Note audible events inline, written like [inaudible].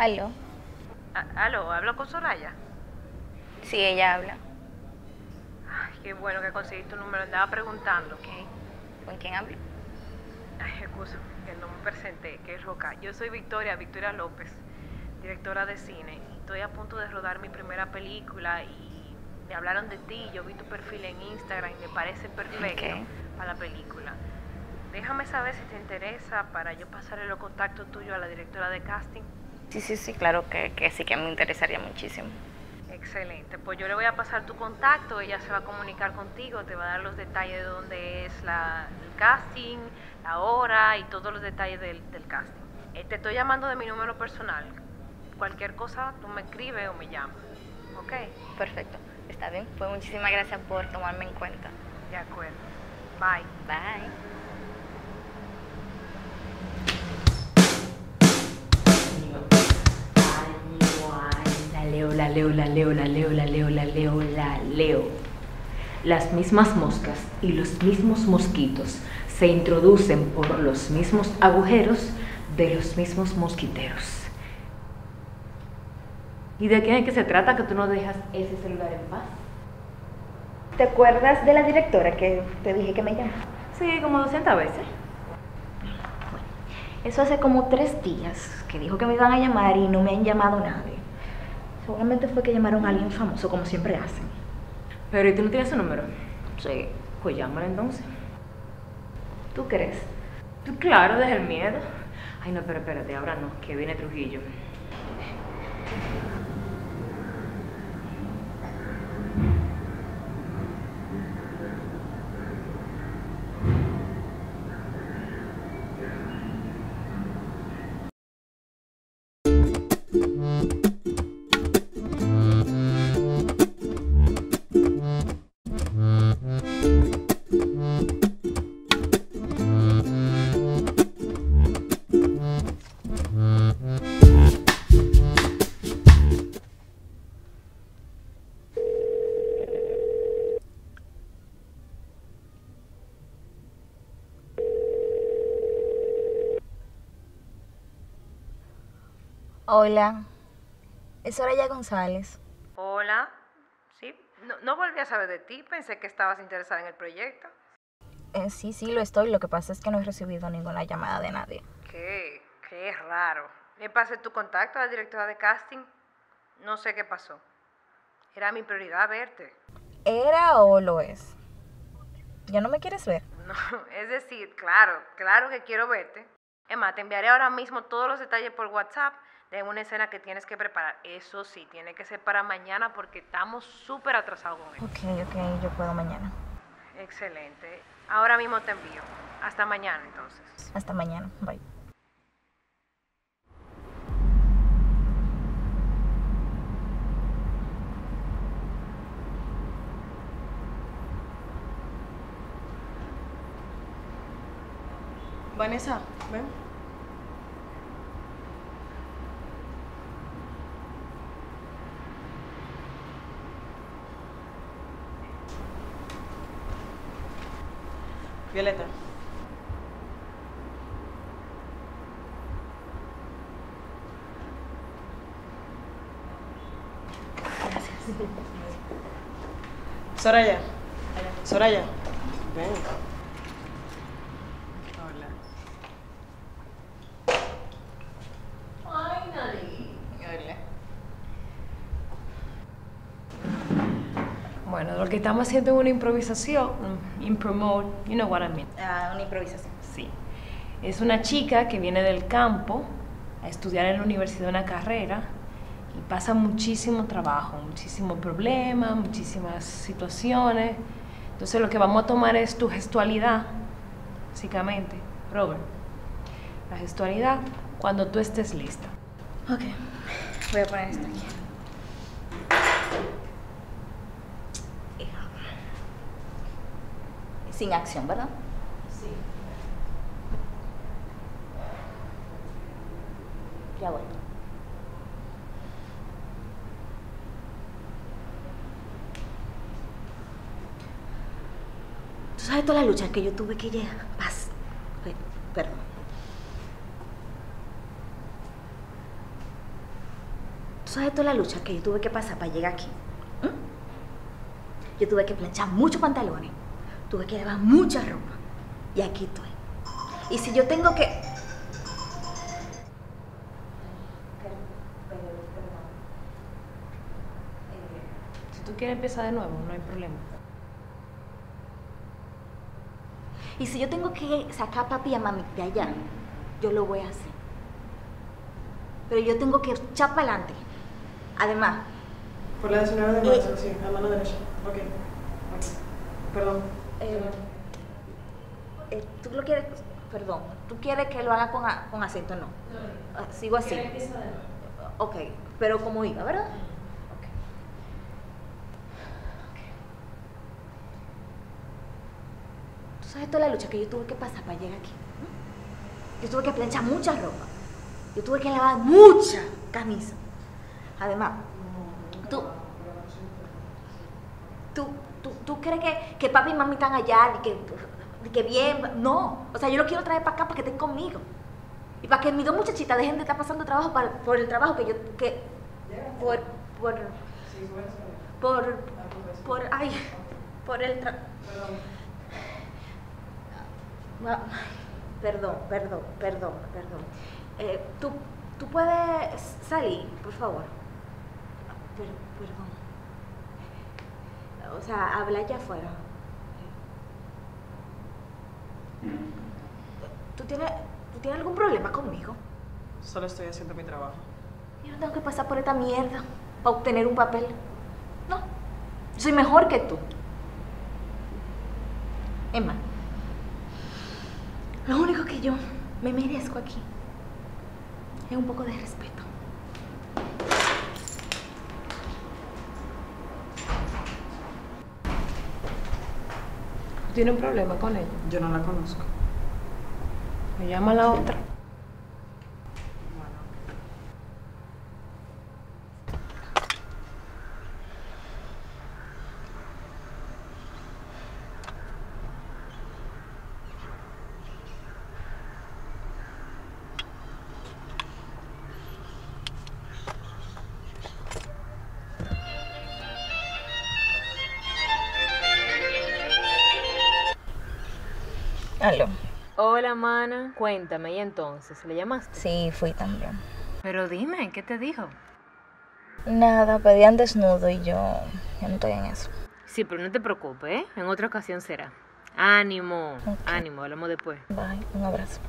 Aló. A- Aló, ¿hablo con Soraya? Sí, ella habla. Ay, qué bueno que conseguí tu número. Andaba preguntando. Ok. ¿Con quién hablo? Ay, excusa, que no me presenté, que es Roca. Yo soy Victoria, Victoria López, directora de cine. Estoy a punto de rodar mi primera película y me hablaron de ti. Yo vi tu perfil en Instagram y me parece perfecto para la película. Déjame saber si te interesa para yo pasarle los contactos tuyos a la directora de casting. Sí, sí, sí, claro que, que sí que me interesaría muchísimo. Excelente, pues yo le voy a pasar tu contacto, ella se va a comunicar contigo, te va a dar los detalles de dónde es la, el casting, la hora y todos los detalles del, del casting. Eh, te estoy llamando de mi número personal. Cualquier cosa, tú me escribes o me llamas. ¿Ok? Perfecto. Está bien. Pues muchísimas gracias por tomarme en cuenta. De acuerdo. Bye. Bye. La leo, la leo, la leo, la leo, la leo, la leo, la leo. Las mismas moscas y los mismos mosquitos se introducen por los mismos agujeros de los mismos mosquiteros. ¿Y de quién es que se trata que tú no dejas ese celular en paz? ¿Te acuerdas de la directora que te dije que me llamó? Sí, como 200 veces. Eso hace como tres días que dijo que me iban a llamar y no me han llamado nadie. Seguramente fue que llamaron a alguien famoso, como siempre hacen. Pero ¿y tú no tienes su número? Sí. Pues llámala entonces. ¿Tú crees? Tú, claro, deja el miedo. Ay, no, pero espérate, ahora no, que viene Trujillo. Hola. Es Soraya González. Hola. Sí, no, no volví a saber de ti, pensé que estabas interesada en el proyecto. Eh, sí, sí, lo estoy. Lo que pasa es que no he recibido ninguna llamada de nadie. Qué, qué raro. Me pasé tu contacto a la directora de casting. No sé qué pasó. Era mi prioridad verte. ¿Era o lo es? ¿Ya no me quieres ver? [laughs] No, es decir, claro, claro que quiero verte. Emma, te enviaré ahora mismo todos los detalles por WhatsApp de una escena que tienes que preparar. Eso sí, tiene que ser para mañana porque estamos súper atrasados con esto. Ok, ok, yo puedo mañana. Excelente. Ahora mismo te envío. Hasta mañana entonces. Hasta mañana. Bye. Vanessa, ven. Violeta. Soraya. Soraya. Ven. Hola. Hola. Bueno, lo que estamos haciendo es una improvisación. un Impro mode, you know what I mean. Ah, una improvisación. Sí. Es una chica que viene del campo a estudiar en la universidad una carrera y pasa muchísimo trabajo, muchísimo problema, muchísimas situaciones. Entonces lo que vamos a tomar es tu gestualidad, básicamente, Robert. La gestualidad cuando tú estés lista. Ok, voy a poner esto aquí. Sin acción, ¿verdad? Sí. Ya voy. Tú sabes toda la lucha que yo tuve que llegar. Paz. Pe- Perdón. Tú sabes toda la lucha que yo tuve que pasar para llegar aquí. ¿Mm? Yo tuve que planchar muchos pantalones. Tuve que llevar mucha ropa. Y aquí estoy. Y si yo tengo que. Si tú quieres empezar de nuevo, no hay problema. Y si yo tengo que sacar a papi y a mami de allá, yo lo voy a hacer. Pero yo tengo que echar para adelante. Además, Por la 19 de Eh. marzo, sí, a mano derecha. Ok. Ok. Perdón. Eh, eh, tú lo quieres, perdón, tú quieres que lo haga con, a- con acento, no. Ah, sigo así. Ok, pero como iba, ¿verdad? Tú sabes toda la lucha que yo tuve que pasar para llegar aquí. Yo tuve que planchar mucha ropa. Yo tuve que lavar mucha camisa. Además, tú, crees que, que papi y mami están allá y que, que bien. No. O sea, yo lo quiero traer para acá para que estén conmigo. Y para que mis dos muchachitas dejen de estar pasando trabajo para- por el trabajo que yo. que por. por. por. por. ay. por el tra- Ah, Perdón, perdón, perdón, perdón. Eh, ¿tú, ¿Tú puedes salir, por favor? Per- perdón. O sea, habla allá afuera. ¿Tú tienes, ¿Tú tienes algún problema conmigo? Solo estoy haciendo mi trabajo. Yo no tengo que pasar por esta mierda para obtener un papel. No. Yo soy mejor que tú. Emma. Lo único que yo me merezco aquí es un poco de respeto. ¿Tú tienes un problema con ella? Yo no la conozco. Me llama la otra. Aló. Hola, mana. Cuéntame, ¿y entonces? ¿Le llamaste? Sí, fui también. Pero dime, ¿qué te dijo? Nada, pedían desnudo y yo, yo no estoy en eso. Sí, pero no te preocupes, ¿eh? En otra ocasión será. Ánimo, ánimo, hablamos después. Bye, un abrazo.